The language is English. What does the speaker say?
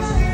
love.